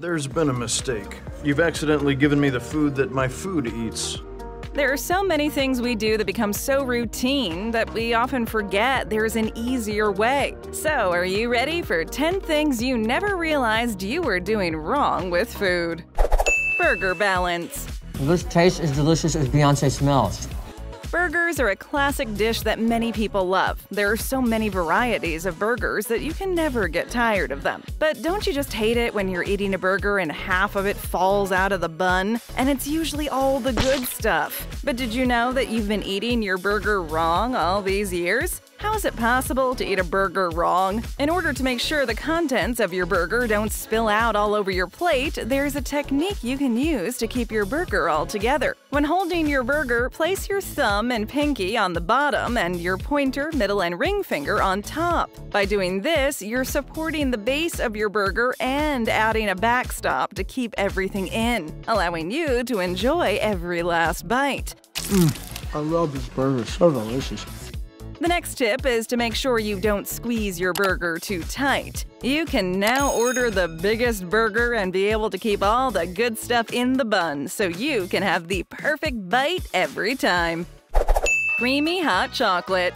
there's been a mistake. You've accidentally given me the food that my food eats. There are so many things we do that become so routine that we often forget there's an easier way. So, are you ready for 10 things you never realized you were doing wrong with food? Burger balance. This taste is delicious as Beyonce smells. Burgers are a classic dish that many people love. There are so many varieties of burgers that you can never get tired of them. But don't you just hate it when you're eating a burger and half of it falls out of the bun? And it's usually all the good stuff. But did you know that you've been eating your burger wrong all these years? How is it possible to eat a burger wrong? In order to make sure the contents of your burger don't spill out all over your plate, there's a technique you can use to keep your burger all together. When holding your burger, place your thumb and pinky on the bottom and your pointer, middle, and ring finger on top. By doing this, you're supporting the base of your burger and adding a backstop to keep everything in, allowing you to enjoy every last bite. Mmm, I love this burger, so delicious. The next tip is to make sure you don't squeeze your burger too tight. You can now order the biggest burger and be able to keep all the good stuff in the bun so you can have the perfect bite every time. Creamy hot chocolate.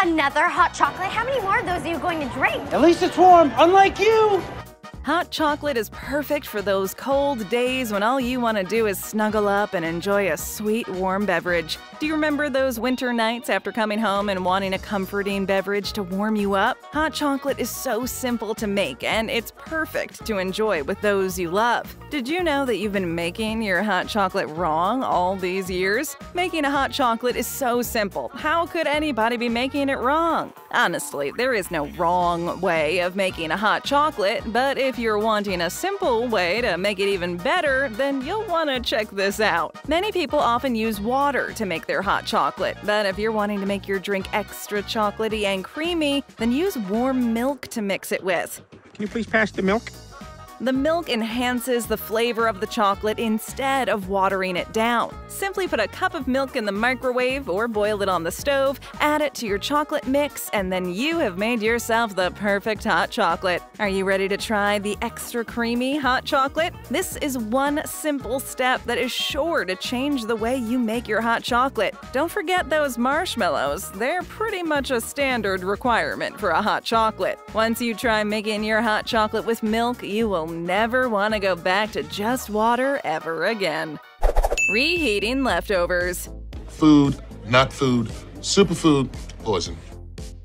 Another hot chocolate? How many more of those are you going to drink? At least it's warm, unlike you! Hot chocolate is perfect for those cold days when all you want to do is snuggle up and enjoy a sweet, warm beverage. Do you remember those winter nights after coming home and wanting a comforting beverage to warm you up? Hot chocolate is so simple to make and it's perfect to enjoy with those you love. Did you know that you've been making your hot chocolate wrong all these years? Making a hot chocolate is so simple. How could anybody be making it wrong? Honestly, there is no wrong way of making a hot chocolate, but if you're wanting a simple way to make it even better, then you'll want to check this out. Many people often use water to make their hot chocolate, but if you're wanting to make your drink extra chocolatey and creamy, then use warm milk to mix it with. Can you please pass the milk? The milk enhances the flavor of the chocolate instead of watering it down. Simply put a cup of milk in the microwave or boil it on the stove, add it to your chocolate mix, and then you have made yourself the perfect hot chocolate. Are you ready to try the extra creamy hot chocolate? This is one simple step that is sure to change the way you make your hot chocolate. Don't forget those marshmallows. They're pretty much a standard requirement for a hot chocolate. Once you try making your hot chocolate with milk, you will You'll never want to go back to just water ever again. Reheating leftovers. Food, not food, superfood, poison.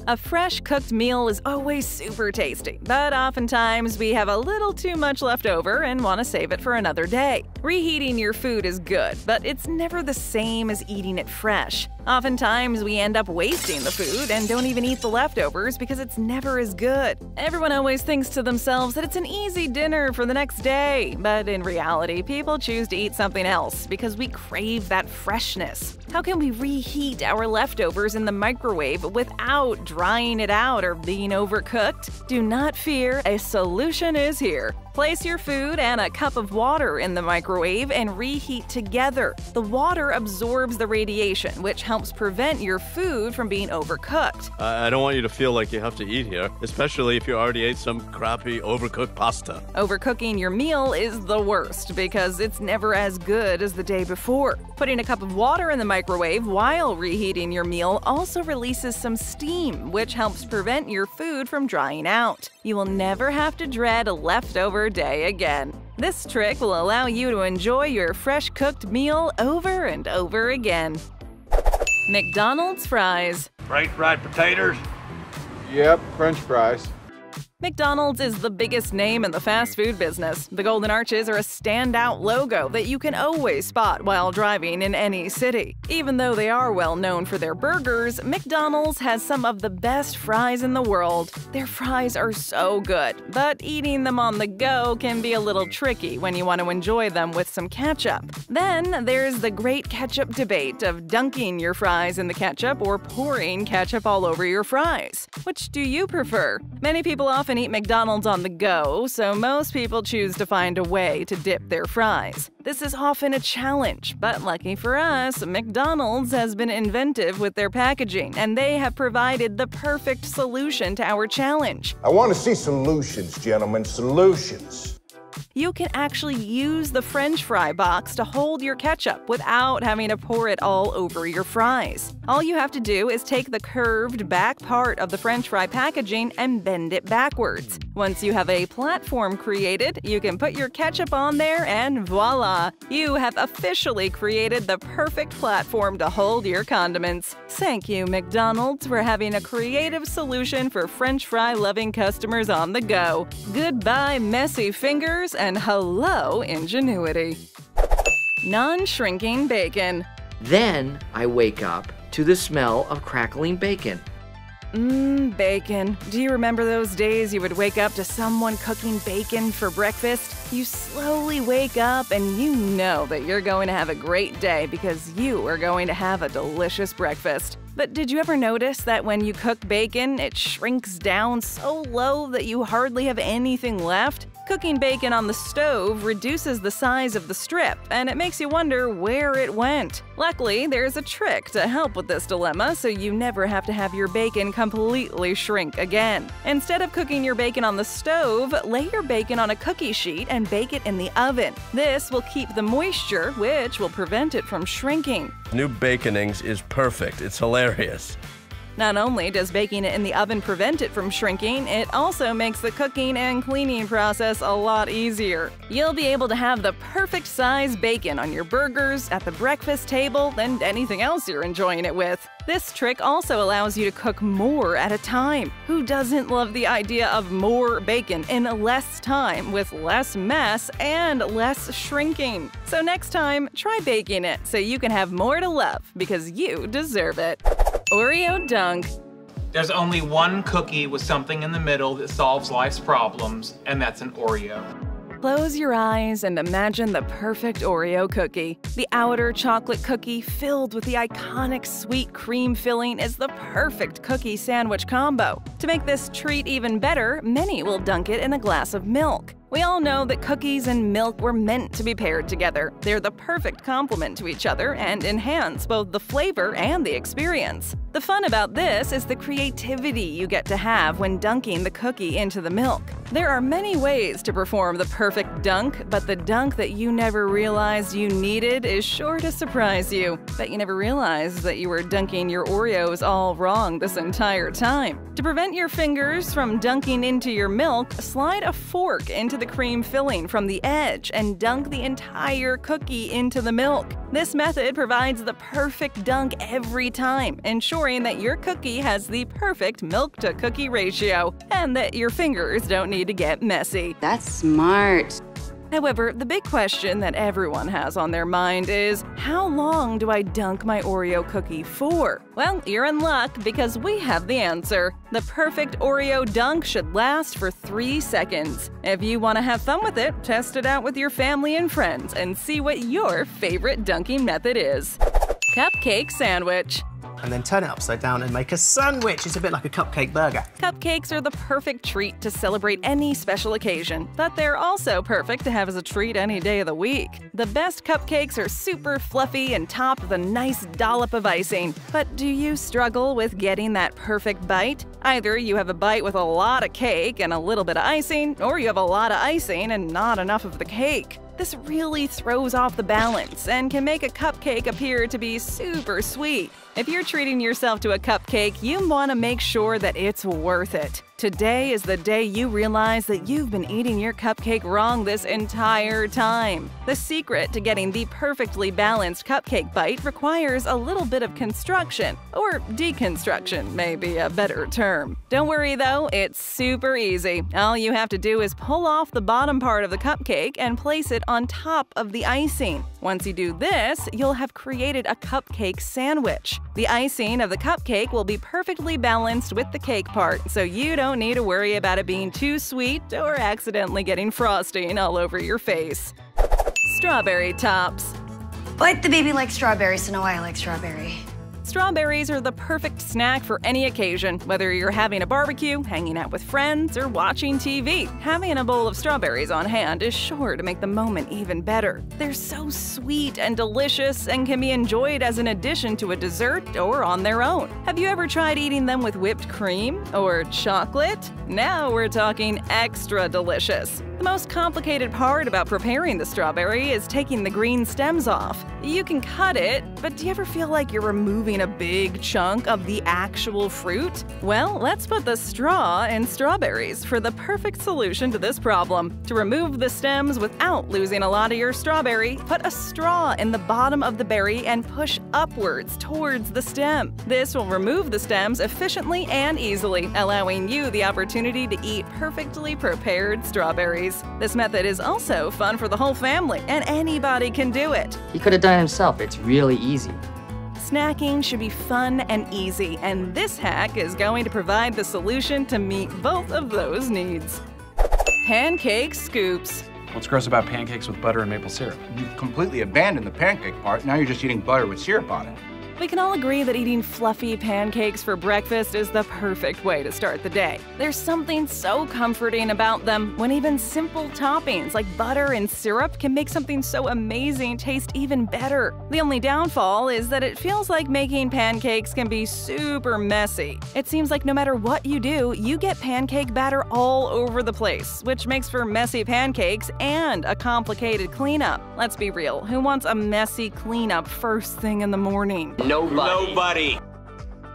A fresh cooked meal is always super tasty, but oftentimes we have a little too much left over and want to save it for another day. Reheating your food is good, but it's never the same as eating it fresh. Oftentimes, we end up wasting the food and don't even eat the leftovers because it's never as good. Everyone always thinks to themselves that it's an easy dinner for the next day, but in reality, people choose to eat something else because we crave that freshness. How can we reheat our leftovers in the microwave without drying it out or being overcooked? Do not fear, a solution is here. Place your food and a cup of water in the microwave and reheat together. The water absorbs the radiation, which helps prevent your food from being overcooked. I don't want you to feel like you have to eat here, especially if you already ate some crappy overcooked pasta. Overcooking your meal is the worst because it's never as good as the day before. Putting a cup of water in the microwave while reheating your meal also releases some steam, which helps prevent your food from drying out. You will never have to dread a leftover day again. This trick will allow you to enjoy your fresh cooked meal over and over again. McDonald's fries. French fried potatoes? Yep, French fries. McDonald's is the biggest name in the fast food business. The Golden Arches are a standout logo that you can always spot while driving in any city. Even though they are well known for their burgers, McDonald's has some of the best fries in the world. Their fries are so good, but eating them on the go can be a little tricky when you want to enjoy them with some ketchup. Then there's the great ketchup debate of dunking your fries in the ketchup or pouring ketchup all over your fries. Which do you prefer? Many people often often eat McDonald's on the go, so most people choose to find a way to dip their fries. This is often a challenge, but lucky for us, McDonald's has been inventive with their packaging, and they have provided the perfect solution to our challenge. I want to see solutions, gentlemen, solutions. You can actually use the french fry box to hold your ketchup without having to pour it all over your fries. All you have to do is take the curved back part of the french fry packaging and bend it backwards. Once you have a platform created, you can put your ketchup on there and voila! You have officially created the perfect platform to hold your condiments. Thank you, McDonald's, for having a creative solution for french fry loving customers on the go. Goodbye, messy fingers, and hello, ingenuity. Non shrinking bacon. Then I wake up to the smell of crackling bacon. Mmm, bacon. Do you remember those days you would wake up to someone cooking bacon for breakfast? You slowly wake up and you know that you're going to have a great day because you are going to have a delicious breakfast. But did you ever notice that when you cook bacon, it shrinks down so low that you hardly have anything left? Cooking bacon on the stove reduces the size of the strip, and it makes you wonder where it went. Luckily, there's a trick to help with this dilemma so you never have to have your bacon completely shrink again. Instead of cooking your bacon on the stove, lay your bacon on a cookie sheet and bake it in the oven. This will keep the moisture, which will prevent it from shrinking. New Baconings is perfect. It's hilarious. Not only does baking it in the oven prevent it from shrinking, it also makes the cooking and cleaning process a lot easier. You'll be able to have the perfect size bacon on your burgers, at the breakfast table, and anything else you're enjoying it with. This trick also allows you to cook more at a time. Who doesn't love the idea of more bacon in less time with less mess and less shrinking? So next time, try baking it so you can have more to love because you deserve it. Oreo Dunk. There's only one cookie with something in the middle that solves life's problems, and that's an Oreo. Close your eyes and imagine the perfect Oreo cookie. The outer chocolate cookie filled with the iconic sweet cream filling is the perfect cookie sandwich combo. To make this treat even better, many will dunk it in a glass of milk. We all know that cookies and milk were meant to be paired together. They're the perfect complement to each other and enhance both the flavor and the experience. The fun about this is the creativity you get to have when dunking the cookie into the milk. There are many ways to perform the perfect dunk, but the dunk that you never realized you needed is sure to surprise you. Bet you never realized that you were dunking your Oreos all wrong this entire time. To prevent your fingers from dunking into your milk, slide a fork into the cream filling from the edge and dunk the entire cookie into the milk. This method provides the perfect dunk every time, ensuring that your cookie has the perfect milk to cookie ratio and that your fingers don't need to get messy. That's smart. However, the big question that everyone has on their mind is how long do I dunk my Oreo cookie for? Well, you're in luck because we have the answer. The perfect Oreo dunk should last for three seconds. If you want to have fun with it, test it out with your family and friends and see what your favorite dunking method is. Cupcake Sandwich and then turn it upside down and make a sandwich. It's a bit like a cupcake burger. Cupcakes are the perfect treat to celebrate any special occasion, but they're also perfect to have as a treat any day of the week. The best cupcakes are super fluffy and topped with a nice dollop of icing. But do you struggle with getting that perfect bite? Either you have a bite with a lot of cake and a little bit of icing, or you have a lot of icing and not enough of the cake. This really throws off the balance and can make a cupcake appear to be super sweet. If you're treating yourself to a cupcake, you want to make sure that it's worth it. Today is the day you realize that you've been eating your cupcake wrong this entire time. The secret to getting the perfectly balanced cupcake bite requires a little bit of construction, or deconstruction may be a better term. Don't worry though, it's super easy. All you have to do is pull off the bottom part of the cupcake and place it on top of the icing. Once you do this, you'll have created a cupcake sandwich. The icing of the cupcake will be perfectly balanced with the cake part, so you don't need to worry about it being too sweet or accidentally getting frosting all over your face. Strawberry tops. But the baby likes strawberry, so now I like strawberry. Strawberries are the perfect snack for any occasion, whether you're having a barbecue, hanging out with friends, or watching TV. Having a bowl of strawberries on hand is sure to make the moment even better. They're so sweet and delicious and can be enjoyed as an addition to a dessert or on their own. Have you ever tried eating them with whipped cream or chocolate? Now we're talking extra delicious. The most complicated part about preparing the strawberry is taking the green stems off. You can cut it, but do you ever feel like you're removing a big chunk of the actual fruit? Well, let's put the straw in strawberries for the perfect solution to this problem. To remove the stems without losing a lot of your strawberry, put a straw in the bottom of the berry and push upwards towards the stem. This will remove the stems efficiently and easily, allowing you the opportunity to eat perfectly prepared strawberries. This method is also fun for the whole family, and anybody can do it. He could have done it himself. It's really easy. Snacking should be fun and easy, and this hack is going to provide the solution to meet both of those needs. Pancake scoops. What's gross about pancakes with butter and maple syrup? You've completely abandoned the pancake part. Now you're just eating butter with syrup on it. We can all agree that eating fluffy pancakes for breakfast is the perfect way to start the day. There's something so comforting about them when even simple toppings like butter and syrup can make something so amazing taste even better. The only downfall is that it feels like making pancakes can be super messy. It seems like no matter what you do, you get pancake batter all over the place, which makes for messy pancakes and a complicated cleanup. Let's be real, who wants a messy cleanup first thing in the morning? Nobody. Nobody.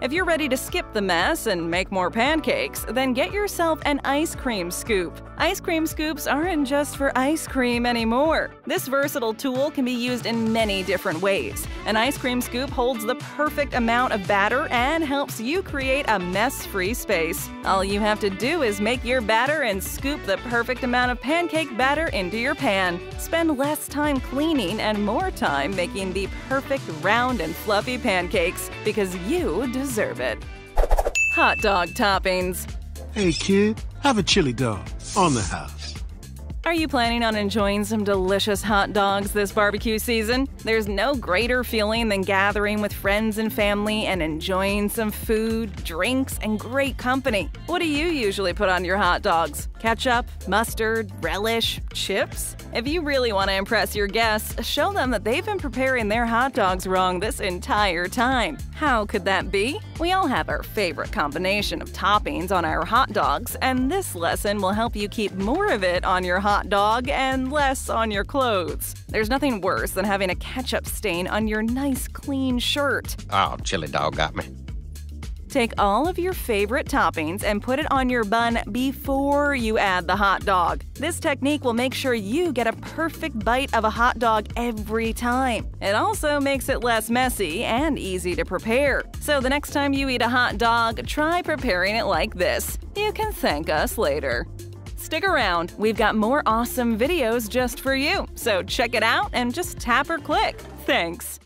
If you're ready to skip the mess and make more pancakes, then get yourself an ice cream scoop. Ice cream scoops aren't just for ice cream anymore. This versatile tool can be used in many different ways. An ice cream scoop holds the perfect amount of batter and helps you create a mess-free space. All you have to do is make your batter and scoop the perfect amount of pancake batter into your pan. Spend less time cleaning and more time making the perfect round and fluffy pancakes because you deserve it. Hot dog toppings. Hey kid, have a chili dog on the house. Are you planning on enjoying some delicious hot dogs this barbecue season? There's no greater feeling than gathering with friends and family and enjoying some food, drinks, and great company. What do you usually put on your hot dogs? Ketchup, mustard, relish, chips? If you really want to impress your guests, show them that they've been preparing their hot dogs wrong this entire time. How could that be? We all have our favorite combination of toppings on our hot dogs, and this lesson will help you keep more of it on your hot dog and less on your clothes. There's nothing worse than having a ketchup stain on your nice clean shirt. Oh, chili dog got me. Take all of your favorite toppings and put it on your bun before you add the hot dog. This technique will make sure you get a perfect bite of a hot dog every time. It also makes it less messy and easy to prepare. So the next time you eat a hot dog, try preparing it like this. You can thank us later. Stick around, we've got more awesome videos just for you, so check it out and just tap or click. Thanks.